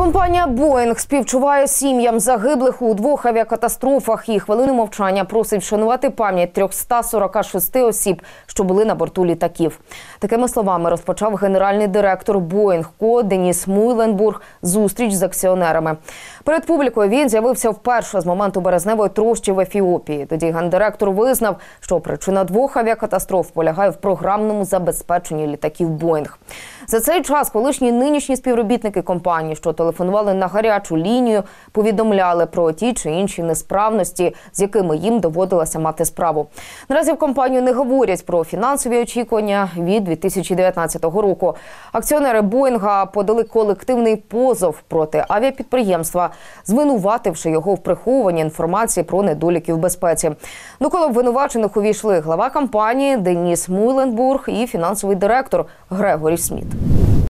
Компанія Боїнг співчуває сім'ям загиблих у двох авіакатастрофах і хвилину мовчання просить вшанувати пам'ять 346 осіб, що були на борту літаків. Такими словами розпочав генеральний директор Боїнг Ко Деніс Муйленбург зустріч з акціонерами. Перед публікою він з'явився вперше з моменту березневої трощі в Ефіопії. Тоді гендиректор визнав, що причина двох авіакатастроф полягає в програмному забезпеченні літаків Боїнг. За цей час колишні нинішні співробітники компанії, що телефонували на гарячу лінію, повідомляли про ті чи інші несправності, з якими їм доводилося мати справу. Наразі в компанію не говорять про фінансові очікування від 2019 року. Акціонери Боїнга подали колективний позов проти авіапідприємства, звинувативши його в приховуванні інформації про недоліки в безпеці. До кола обвинувачених увійшли глава компанії Деніс Муйленбург і фінансовий директор Грегорі Сміт.